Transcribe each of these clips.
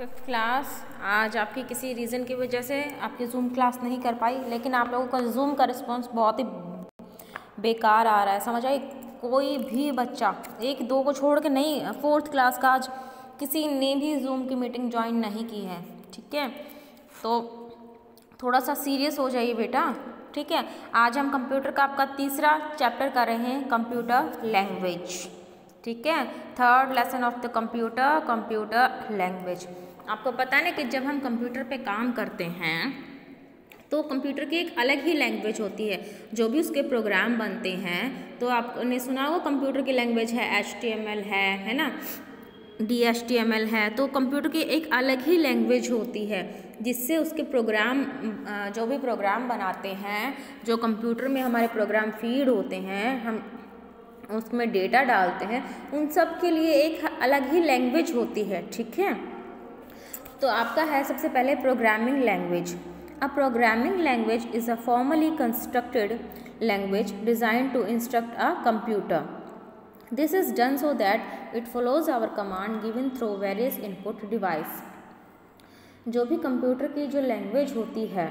Fifth class. आज आपकी किसी रीज़न की वजह से आपकी जूम क्लास नहीं कर पाई, लेकिन आप लोगों का जूम का रिस्पांस बहुत ही बेकार आ रहा है। समझ आई कोई भी बच्चा, एक दो को छोड़ के नहीं, फोर्थ क्लास का आज किसी ने भी जूम की मीटिंग ज्वाइन नहीं की है, ठीक है? तो थोड़ा सा सीरियस हो जाइए बेटा, ठीक है? आज हम कंप्यूटर का आपका तीसरा चैप्टर कर रहे हैं कंप्यूटर लैंग्वेज ठीक है? Third lesson of the computer computer language आपको पता ना कि जब हम कंप्यूटर पे काम करते हैं तो कंप्यूटर की एक अलग ही लैंग्वेज होती है। जो भी उसके प्रोग्राम बनते हैं तो आपने सुना होगा कंप्यूटर की लैंग्वेज है एचटीएमएल है है ना? D H T M L है तो कंप्यूटर की एक अलग ही लैंग्वेज होती है, जिससे उसके प्रोग्राम जो भी प्रोग्राम बनाते हैं, जो कंप्यूटर में हमारे प्रोग्राम फ़ीड होते हैं, हम उसमें डेटा डालते हैं, उन सब के लिए एक अलग ही लैंग्वेज होती है, ठीक है? तो आपका है सबसे पहले programming language a programming language is a formally constructed language design to instruct a computer this is done so that it follows our command given through various input device जो भी कंप्यूटर की जो लैंग्वेज होती है,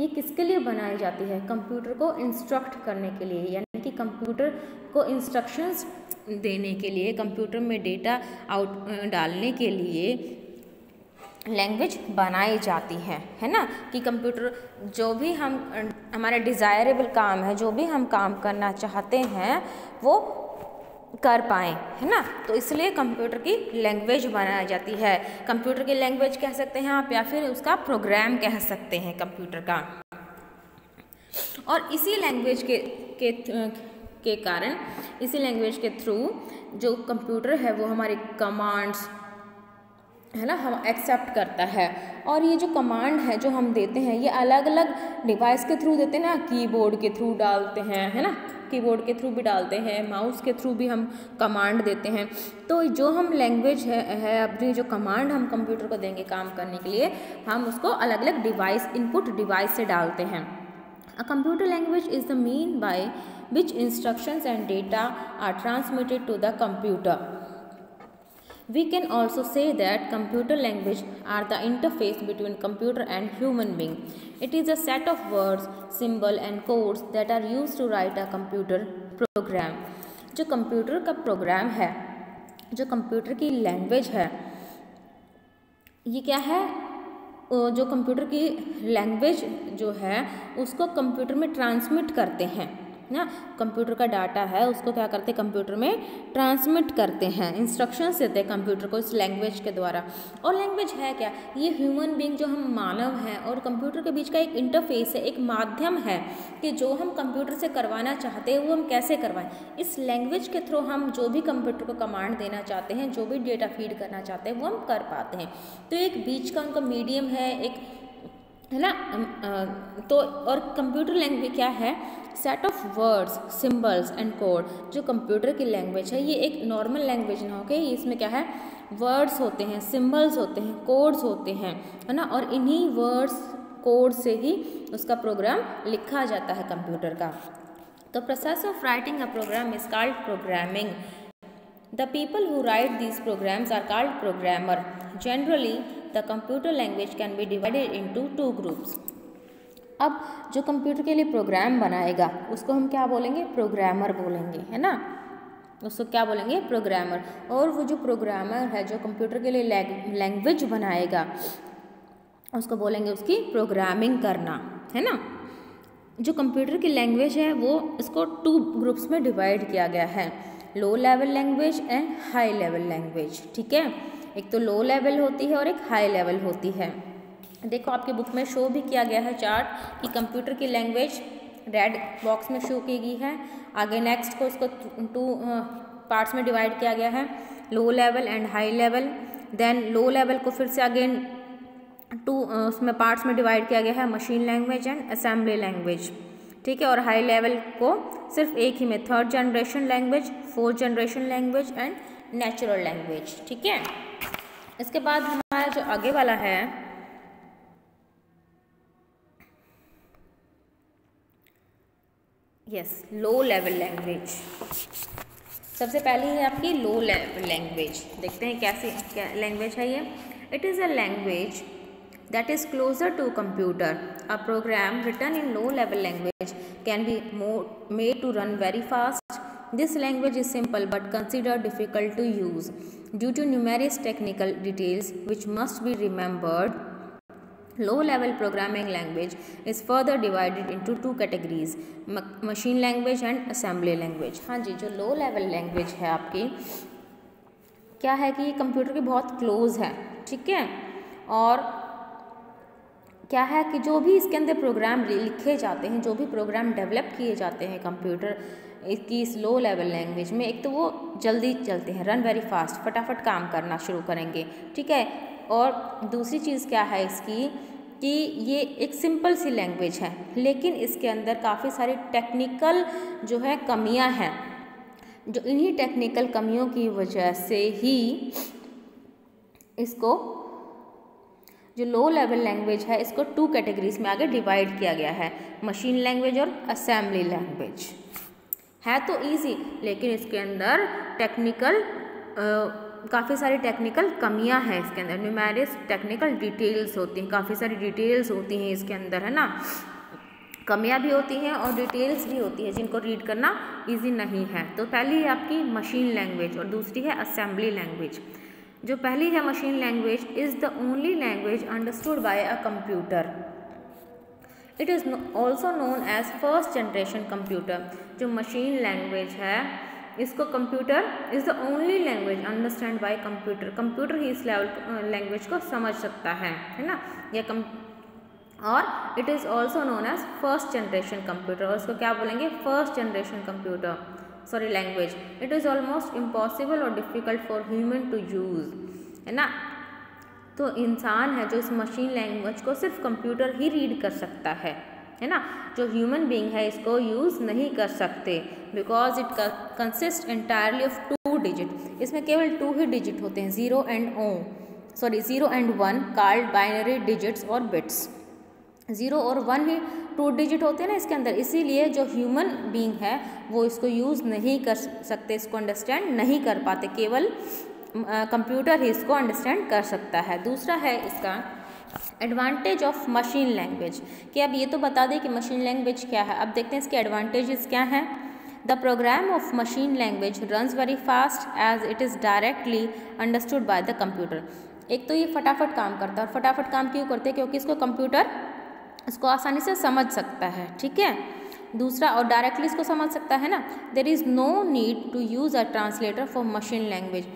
ये किसके लिए बनाई जाती है? कंप्यूटर को इंस्ट्रक्ट करने के लिए, यानी कि कंप्यूटर को इंस्ट्रक्शंस देने के लिए कंप्यूटर में डेटा आउट डालने के लिए लैंग्वेज बनाई जाती है है ना? कि कंप्यूटर जो भी हम, हमारा डिज़ायरेबल काम है, जो भी हम काम करना चाहते हैं, वो कर पाएँ, है ना? तो इसलिए कंप्यूटर की लैंग्वेज बनाई जाती है। कंप्यूटर की लैंग्वेज कह सकते हैं आप या फिर उसका प्रोग्राम कह सकते हैं कंप्यूटर का। और इसी लैंग्वेज के के के कारण, इसी लैंग्वेज के थ्रू जो कंप्यूटर है, वो हमारे कमांड्स है ना हम एक्सेप्ट करता है। और ये जो कमांड है जो हम देते हैं ये अलग अलग डिवाइस के थ्रू देते हैं ना कीबोर्ड के थ्रू डालते हैं है ना? कीबोर्ड के थ्रू भी डालते हैं माउस के थ्रू भी हम कमांड देते हैं। तो जो हम लैंग्वेज है, है अपनी जो कमांड हम कंप्यूटर को देंगे काम करने के लिए हम उसको अलग अलग डिवाइस इनपुट डिवाइस से डालते हैं। Computer language is the mean by which instructions and data are transmitted to the computer We can also say that computer language are the interface between computer and human being. It is a set of words, symbol and codes that are used to write a computer program. जो computer का program है जो computer की language है ये क्या है जो कंप्यूटर की लैंग्वेज जो है उसको कंप्यूटर में ट्रांसमिट करते हैं ना कंप्यूटर का डाटा है, उसको क्या करते हैं कंप्यूटर में ट्रांसमिट करते हैं इंस्ट्रक्शंस देते हैं कंप्यूटर को इस लैंग्वेज के द्वारा। और लैंग्वेज है क्या? ये ह्यूमन बींग जो हम मानव हैं और कंप्यूटर के बीच का एक इंटरफेस है, एक माध्यम है कि जो हम कंप्यूटर से करवाना चाहते हैं, वो हम कैसे करवाएँ? इस लैंग्वेज के थ्रू हम जो भी कंप्यूटर को कमांड देना चाहते हैं, जो भी डेटा फ़ीड करना चाहते हैं, वो हम कर पाते हैं। तो एक बीच का उनका मीडियम है, एक है ना? तो और कंप्यूटर लैंग्वेज क्या है? Set of words symbols and code जो कंप्यूटर की लैंग्वेज है, ये एक नॉर्मल लैंग्वेज ना होके इसमें क्या है? वर्ड्स होते हैं सिंबल्स होते हैं कोड्स होते हैं, है ना? और इन्हीं वर्ड्स कोड से ही उसका प्रोग्राम लिखा जाता है कंप्यूटर का। तो process of writing a program is called programming the people who write these programs are called programmer generally the computer language can be divided into two groups अब जो computer के लिए प्रोग्राम बनाएगा, उसको हम क्या बोलेंगे? प्रोग्रामर बोलेंगे, है ना? उसको क्या बोलेंगे? प्रोग्रामर और वो जो प्रोग्रामर है, जो कंप्यूटर के लिए लैंग्वेज बनाएगा, उसको बोलेंगे उसकी प्रोग्रामिंग करना, है ना? जो कंप्यूटर की लैंग्वेज है, वो इसको टू ग्रुप्स में डिवाइड किया गया है. Low level language and high level language ठीक है? एक तो लो लेवल होती है और एक हाई लेवल होती है। देखो, आपके बुक में शो भी किया गया है चार्ट कि कंप्यूटर की लैंग्वेज रेड बॉक्स में शो की गई है। आगे नेक्स्ट को इसको टू पार्ट्स में डिवाइड किया गया है। Low level and high level then low level को फिर से अगेन टू उसमें पार्ट्स में डिवाइड किया गया है। Machine language and assembly language ठीक है? और हाई लेवल को सिर्फ़ एक ही में third generation language fourth generation language and natural language ठीक है? इसके बाद हमारा जो आगे वाला है यस लो लेवल लैंग्वेज सबसे पहली है आपकी लो लेवल लैंग्वेज देखते हैं कैसी, क्या लैंग्वेज है ये? It is a language that is closer to computer a program written in low level language can be more made to run very fast this language is simple but consider difficult to use due to numerous technical details which must be remembered. Low level programming language is further divided into two categories machine language and assembly language. हाँ जी जो low level language है आपकी क्या है कि computer के बहुत क्लोज है ठीक है और क्या है कि जो भी इसके अंदर प्रोग्राम लिखे जाते हैं जो भी प्रोग्राम डेवलप किए जाते हैं कंप्यूटर की इस लो लेवल लैंग्वेज में, एक तो वो जल्दी चलते हैं रन वेरी फास्ट फटाफट काम करना शुरू करेंगे, ठीक है? और दूसरी चीज़ क्या है इसकी कि ये एक सिंपल सी लैंग्वेज है, लेकिन इसके अंदर काफ़ी सारी टेक्निकल जो है कमियाँ हैं, जो इन्हीं टेक्निकल कमियों की वजह से ही इसको, जो लो लेवल लैंग्वेज है, इसको टू कैटेगरीज में आगे डिवाइड किया गया है मशीन लैंग्वेज और असेंबली लैंग्वेज है तो ईजी लेकिन इसके अंदर टेक्निकल काफ़ी सारी टेक्निकल कमियाँ हैं इसके अंदर। न्यूमेरियस टेक्निकल डिटेल्स होती हैं, काफ़ी सारी डिटेल्स होती हैं इसके अंदर, है ना? कमियाँ भी होती हैं और डिटेल्स भी होती है जिनको रीड करना इजी नहीं है। तो पहली है आपकी मशीन लैंग्वेज और दूसरी है असेंबली लैंग्वेज जो पहली है machine language is the only language understood by a computer it is also known as first generation computer जो मशीन लैंग्वेज है, इसको computer is the only language understand by computer computer ही इस level language को समझ सकता है है ना? या कम, और it is also known as first generation computer और इसको क्या बोलेंगे? First generation computer sorry language it is almost impossible और difficult for human to use है ना? तो इंसान है जो इस मशीन लैंग्वेज को सिर्फ़ कंप्यूटर ही रीड कर सकता है है ना? जो ह्यूमन बींग है इसको यूज़ नहीं कर सकते because it consist entirely of two digit इसमें केवल टू ही डिजिट होते हैं zero and o sorry zero and one called binary digits और बिट्स ज़ीरो और वन ही टू डिजिट होते हैं ना इसके अंदर, इसीलिए जो ह्यूमन बींग है वो इसको यूज़ नहीं कर सकते, इसको अंडरस्टैंड नहीं कर पाते, केवल कंप्यूटर ही इसको अंडरस्टैंड कर सकता है। दूसरा है इसका एडवांटेज ऑफ़ मशीन लैंग्वेज कि अब ये तो बता दें कि मशीन लैंग्वेज क्या है। अब देखते हैं इसके एडवांटेजेस क्या हैं। The program of machine language runs very fast as it is directly understood by the computer एक तो ये फटाफट काम करता है और फटाफट काम क्यों करते हैं? क्योंकि इसको कंप्यूटर इसको आसानी से समझ सकता है। ठीक है? दूसरा, और डायरेक्टली इसको समझ सकता है ना? There is no need to use a translator for machine language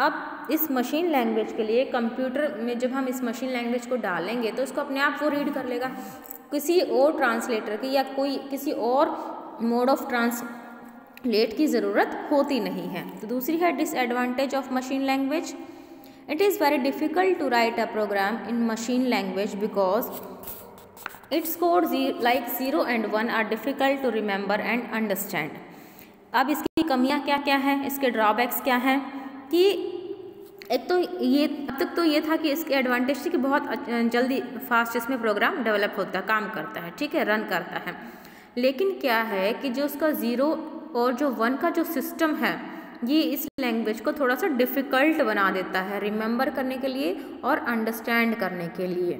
अब इस मशीन लैंग्वेज के लिए कंप्यूटर में जब हम इस मशीन लैंग्वेज को डालेंगे तो उसको अपने आप वो रीड कर लेगा। किसी और ट्रांसलेटर की या कोई, किसी और मोड ऑफ़ ट्रांसलेट की ज़रूरत होती नहीं है। तो दूसरी है disadvantage of machine language it is very difficult to write a program in machine language because its code like zero and one are difficult to remember and understand अब इसकी कमियाँ क्या क्या हैं? इसके ड्रॉबैक्स क्या हैं? कि एक तो ये, अब तक तो ये था कि इसके एडवांटेज थी कि बहुत जल्दी फास्ट इसमें प्रोग्राम डेवलप होता है काम करता है, ठीक है रन करता है। लेकिन क्या है कि जो उसका ज़ीरो और जो वन का जो सिस्टम है, ये इस लैंग्वेज को थोड़ा सा डिफ़िकल्ट बना देता है रिमेंबर करने के लिए और अंडरस्टैंड करने के लिए।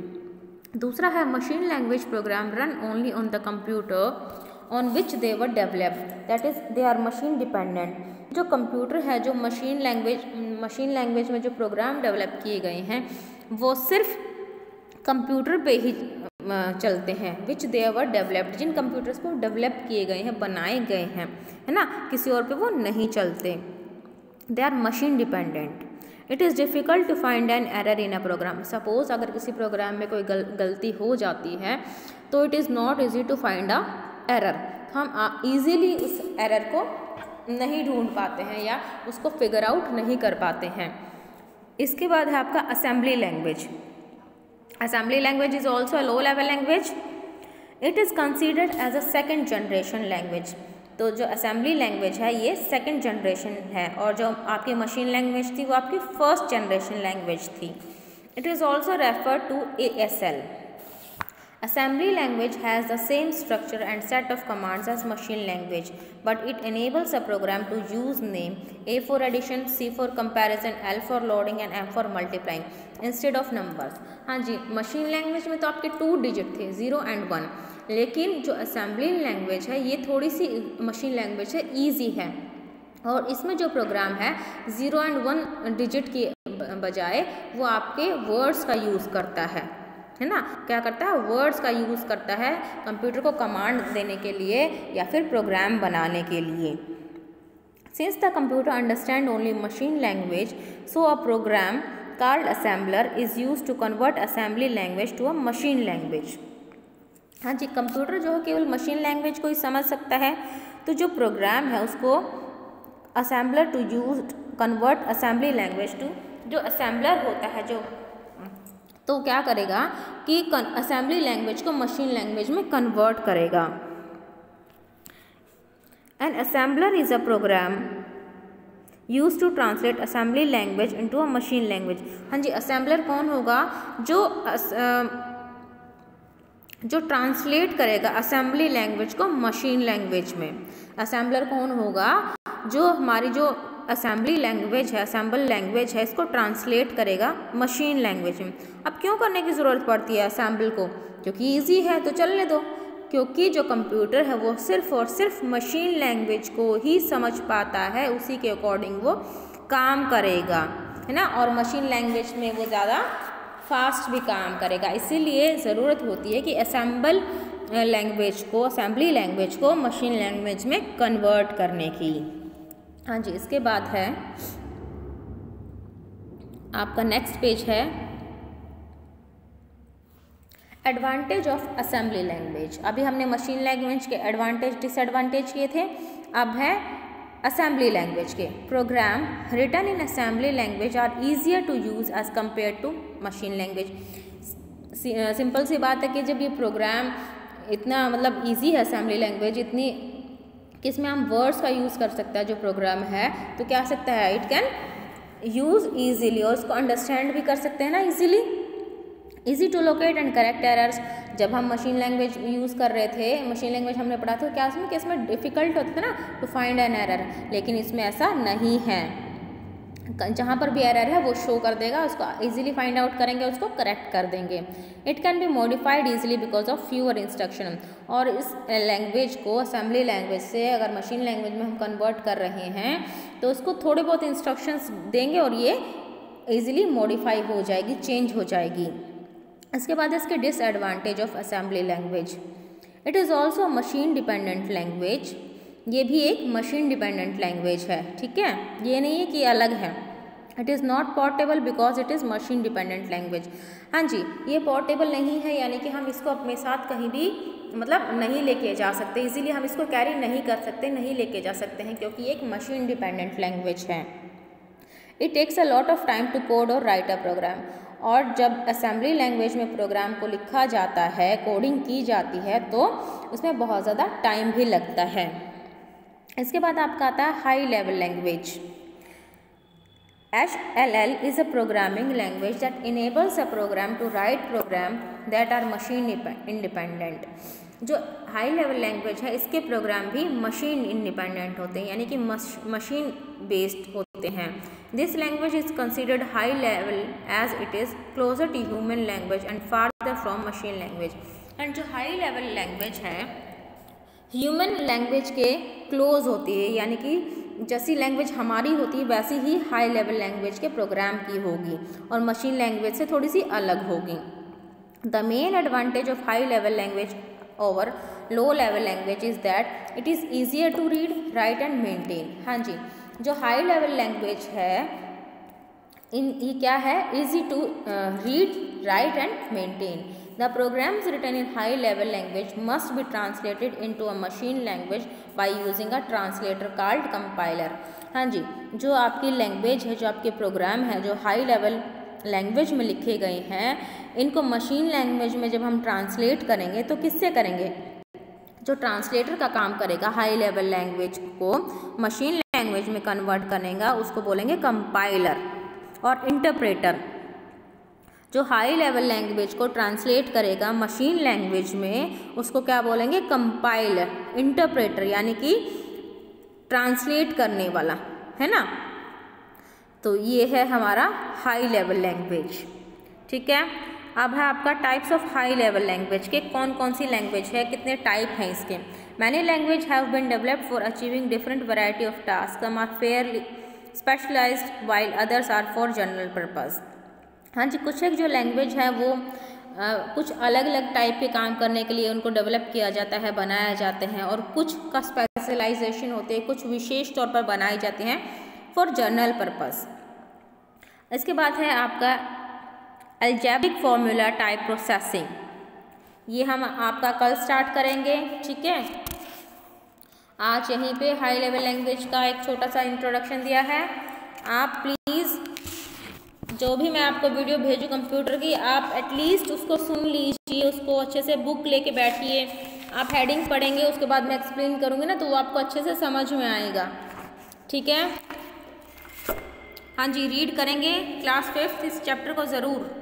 दूसरा है machine language program run only on the computer on which they were develop that is they are machine dependent जो कंप्यूटर है जो मशीन लैंग्वेज मशीन लैंग्वेज में जो प्रोग्राम डेवलप किए गए हैं वो सिर्फ़ कंप्यूटर पे ही चलते हैं विच दे आवर डेवलप्ड जिन कंप्यूटर्स को डेवलप किए गए हैं बनाए गए हैं है ना? किसी और पे वो नहीं चलते. They are machine dependent it is difficult to find an error in a program suppose अगर किसी प्रोग्राम में कोई गल, गलती हो जाती है तो it is not easy to find a error हम ईजीली उस एरर को नहीं ढूंढ पाते हैं या उसको फिगर आउट नहीं कर पाते हैं। इसके बाद है आपका assembly language assembly language is also a low level language it is considered as a second generation language तो जो असेंबली लैंग्वेज है, ये सेकेंड जनरेशन है और जो आपकी मशीन लैंग्वेज थी, वो आपकी फ़र्स्ट जनरेशन लैंग्वेज थी। It is also refer to A S L Assembly language has the same structure and set of commands as machine language, but it enables a program to use name A for addition, C for comparison, L for loading and M for multiplying instead of numbers. हाँ जी machine language में तो आपके two digit थे zero and one लेकिन जो assembly language है ये थोड़ी सी मशीन लैंग्वेज है ईजी है और इसमें जो प्रोग्राम है ज़ीरो एंड वन डिजिट की बजाय वो आपके वर्ड्स का यूज़ करता है है ना? क्या करता है? वर्ड्स का यूज़ करता है कंप्यूटर को कमांड देने के लिए या फिर प्रोग्राम बनाने के लिए। Since the computer understand only machine language so a program called assembler is use to convert assembly language to a machine language हाँ जी कंप्यूटर जो है केवल मशीन लैंग्वेज को ही समझ सकता है। तो जो प्रोग्राम है उसको assembler to use convert assembly language to जो असेंबलर होता है, जो तो क्या करेगा कि असेंबली लैंग्वेज को मशीन लैंग्वेज में कन्वर्ट करेगा। An assembler is a program use to translate assembly language into a machine language हाँ जी असेंबलर कौन होगा जो जो ट्रांसलेट करेगा असेंबली लैंग्वेज को मशीन लैंग्वेज में। असेंबलर कौन होगा जो हमारी जो असेंबली लैंग्वेज है, असेंबल लैंग्वेज है, इसको ट्रांसलेट करेगा मशीन लैंग्वेज में। अब क्यों करने की ज़रूरत पड़ती है असेंबल को? क्योंकि ईजी है तो चलने दो। क्योंकि जो कंप्यूटर है, वो सिर्फ़ और सिर्फ़ मशीन लैंग्वेज को ही समझ पाता है, उसी के अकॉर्डिंग वो काम करेगा, है ना? और मशीन लैंग्वेज में वो ज़्यादा फास्ट भी काम करेगा। इसीलिए ज़रूरत होती है कि असेंबल लैंग्वेज को असेंबली लैंग्वेज को मशीन लैंग्वेज में कन्वर्ट करने की। हाँ जी, इसके बाद है, आपका नेक्स्ट पेज है एडवांटेज ऑफ़ असेंबली लैंग्वेज अभी हमने मशीन लैंग्वेज के एडवांटेज डिसएडवांटेज किए थे, अब है असेंबली लैंग्वेज के. Program written in assembly language are easier to use as compare to machine language simple सी बात है कि जब ये प्रोग्राम इतना मतलब ईजी है असेंबली लैंग्वेज इतनी कि इसमें हम वर्ड्स का यूज़ कर सकते हैं, जो प्रोग्राम है तो क्या सकता है इट कैन यूज़ ईजिली और उसको अंडरस्टैंड भी कर सकते हैं ना easily easy to locate and correct errors जब हम मशीन लैंग्वेज यूज़ कर रहे थे मशीन लैंग्वेज हमने पढ़ा था क्या उसमें कि इसमें डिफ़िकल्ट होता था ना टू फाइंड एन एरर लेकिन इसमें ऐसा नहीं है। जहाँ पर भी एरर है, वो शो कर देगा, उसको इजीली फाइंड आउट करेंगे, उसको करेक्ट कर देंगे। It can be modified easily because of fewer instruction और इस लैंग्वेज को असेंबली लैंग्वेज से अगर मशीन लैंग्वेज में हम कन्वर्ट कर रहे हैं तो उसको थोड़े बहुत इंस्ट्रक्शंस देंगे और ये ईजिली मॉडिफाई हो जाएगी चेंज हो जाएगी। इसके बाद इसके disadvantage of assembly language it is also machine dependent language ये भी एक मशीन डिपेंडेंट लैंग्वेज है, ठीक है? ये नहीं है कि अलग है। It is not portable because it is machine dependent language हाँ जी, ये पोर्टेबल नहीं है, यानी कि हम इसको अपने साथ कहीं भी मतलब नहीं लेके जा सकते। इजीली हम इसको कैरी नहीं कर सकते, नहीं लेके जा सकते हैं, क्योंकि एक मशीन डिपेंडेंट लैंग्वेज है। It takes a lot of time to code और राइट अ प्रोग्राम और जब असेंबली लैंग्वेज में प्रोग्राम को लिखा जाता है कोडिंग की जाती है तो उसमें बहुत ज़्यादा टाइम भी लगता है। इसके बाद आपका आता है high level language H L L is a programming language that enables a program to write program that are machine independent जो हाई लेवल लैंग्वेज है, इसके प्रोग्राम भी मशीन इंडिपेंडेंट होते हैं, यानी कि मशीन बेस्ड होते हैं. This language is considered high level as it is closer to human language and farther from machine language and जो हाई लेवल लैंग्वेज है ह्यूमन लैंग्वेज के क्लोज होती है, यानी कि जैसी लैंग्वेज हमारी होती है, वैसी ही हाई लेवल लैंग्वेज के प्रोग्राम की होगी और मशीन लैंग्वेज से थोड़ी सी अलग होगी। The main advantage of high level language over low level language is that it is easier to read, write and maintain हाँ जी, जो हाई लेवल लैंग्वेज है, इन, ये क्या है? Easy to read, write and maintain The programs written in high level language must be translated into a machine language by using a translator called compiler. हाँ जी, जो आपकी लैंग्वेज है, जो आपके प्रोग्राम है, जो हाई लेवल लैंग्वेज में लिखे गए हैं, इनको मशीन लैंग्वेज में जब हम ट्रांसलेट करेंगे तो किससे करेंगे जो ट्रांसलेटर का काम करेगा हाई लेवल लैंग्वेज को मशीन लैंग्वेज में कन्वर्ट करेगा, उसको बोलेंगे कंपाइलर और इंटरप्रेटर जो हाई लेवल लैंग्वेज को ट्रांसलेट करेगा मशीन लैंग्वेज में, उसको क्या बोलेंगे? कंपाइलर इंटरप्रेटर यानी कि ट्रांसलेट करने वाला, है ना? तो ये है हमारा हाई लेवल लैंग्वेज ठीक है? अब है आपका types of high level language के कौन कौन सी लैंग्वेज है, कितने टाइप हैं इसके? Many language have been developed for achieving different variety of task are fairly specialised while others are for general purpose हाँ जी कुछ एक जो लैंग्वेज है वो आ, कुछ अलग अलग टाइप के काम करने के लिए उनको डेवलप किया जाता है बनाया जाते हैं और कुछ का स्पेशलाइजेशन होते हैं कुछ विशेष तौर पर बनाए जाते हैं फॉर जर्नल पर्पस इसके बाद है आपका एल्जेब्रिक फॉर्मूला टाइप प्रोसेसिंग ये हम आपका कल स्टार्ट करेंगे ठीक है? आज यहीं पे हाई लेवल लैंग्वेज का एक छोटा सा इंट्रोडक्शन दिया है। आप प्लीज़ जो भी मैं आपको वीडियो भेजूँ कंप्यूटर की, आप एटलीस्ट उसको सुन लीजिए, उसको अच्छे से बुक लेके बैठिए। आप हेडिंग पढ़ेंगे, उसके बाद मैं एक्सप्लेन करूँगी ना तो वो आपको अच्छे से समझ में आएगा। ठीक है? हाँ जी रीड करेंगे। क्लास फिफ्थ इस चैप्टर को ज़रूर।